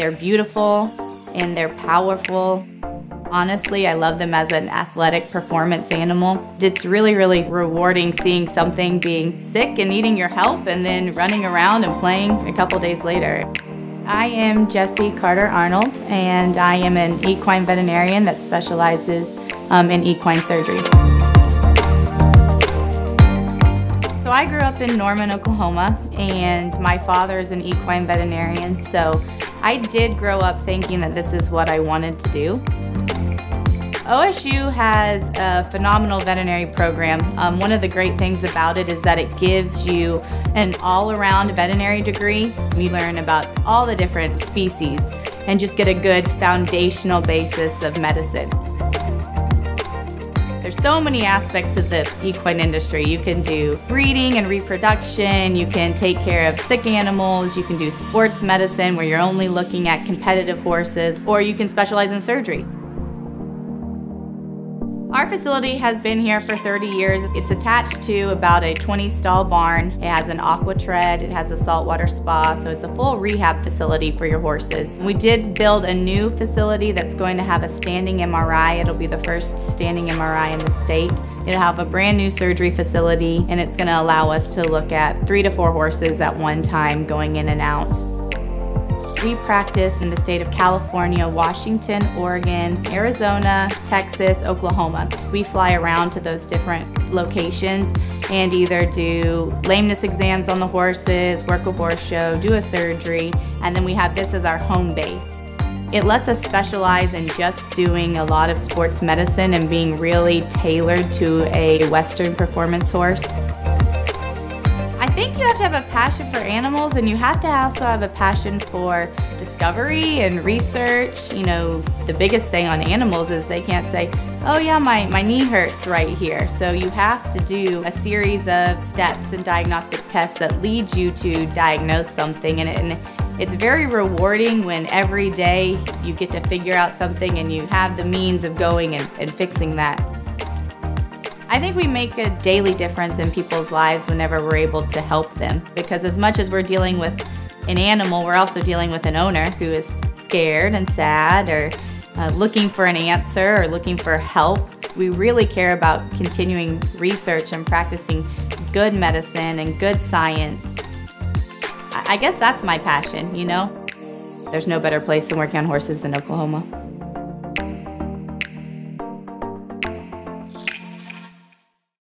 They're beautiful and they're powerful. Honestly, I love them as an athletic performance animal. It's really, really rewarding seeing something being sick and needing your help and then running around and playing a couple days later. I am Jessie Carter Arnold, and I am an equine veterinarian that specializes um, in equine surgery. So I grew up in Norman, Oklahoma, and my father is an equine veterinarian, so I did grow up thinking that this is what I wanted to do. OSU has a phenomenal veterinary program. Um, one of the great things about it is that it gives you an all-around veterinary degree. You learn about all the different species and just get a good foundational basis of medicine. There's so many aspects to the equine industry. You can do breeding and reproduction, you can take care of sick animals, you can do sports medicine where you're only looking at competitive horses, or you can specialize in surgery. Our facility has been here for 30 years. It's attached to about a 20 stall barn. It has an aqua tread, it has a saltwater spa, so it's a full rehab facility for your horses. We did build a new facility that's going to have a standing MRI. It'll be the first standing MRI in the state. It'll have a brand new surgery facility and it's going to allow us to look at three to four horses at one time going in and out. We practice in the state of California, Washington, Oregon, Arizona, Texas, Oklahoma. We fly around to those different locations and either do lameness exams on the horses, work a horse show, do a surgery, and then we have this as our home base. It lets us specialize in just doing a lot of sports medicine and being really tailored to a Western performance horse. Have to have a passion for animals and you have to also have a passion for discovery and research. You know, the biggest thing on animals is they can't say, oh yeah, my, my knee hurts right here. So you have to do a series of steps and diagnostic tests that lead you to diagnose something. And, it, and it's very rewarding when every day you get to figure out something and you have the means of going and, and fixing that. I think we make a daily difference in people's lives whenever we're able to help them because as much as we're dealing with an animal, we're also dealing with an owner who is scared and sad or uh, looking for an answer or looking for help. We really care about continuing research and practicing good medicine and good science. I guess that's my passion, you know? There's no better place than working on horses than Oklahoma.